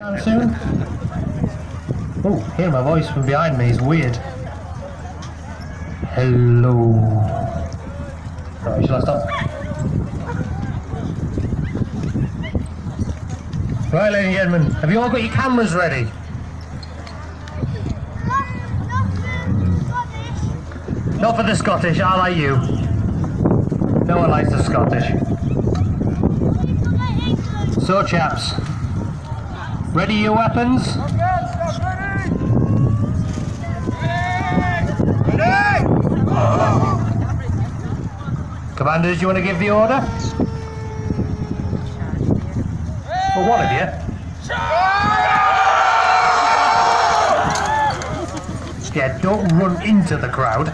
soon? Oh, hear my voice from behind me is weird. Hello. Right, shall I stop? Right, ladies and gentlemen, have you all got your cameras ready? Not for the Scottish, I like you. No one likes the Scottish. So, chaps, ready your weapons? Commanders, you want to give the order? Well, one of you. Yeah, don't run into the crowd.